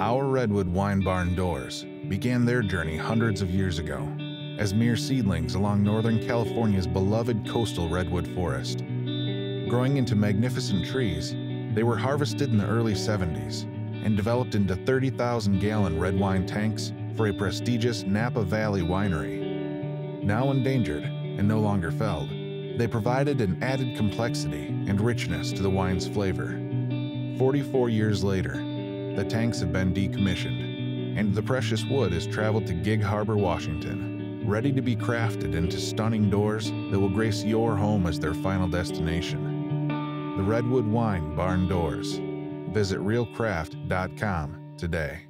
Our Redwood Wine Barn doors began their journey hundreds of years ago as mere seedlings along Northern California's beloved coastal redwood forest. Growing into magnificent trees, they were harvested in the early 70s and developed into 30,000 gallon red wine tanks for a prestigious Napa Valley winery. Now endangered and no longer felled, they provided an added complexity and richness to the wine's flavor. 44 years later, the tanks have been decommissioned, and the precious wood has traveled to Gig Harbor, Washington, ready to be crafted into stunning doors that will grace your home as their final destination. The Redwood Wine Barn Doors. Visit realcraft.com today.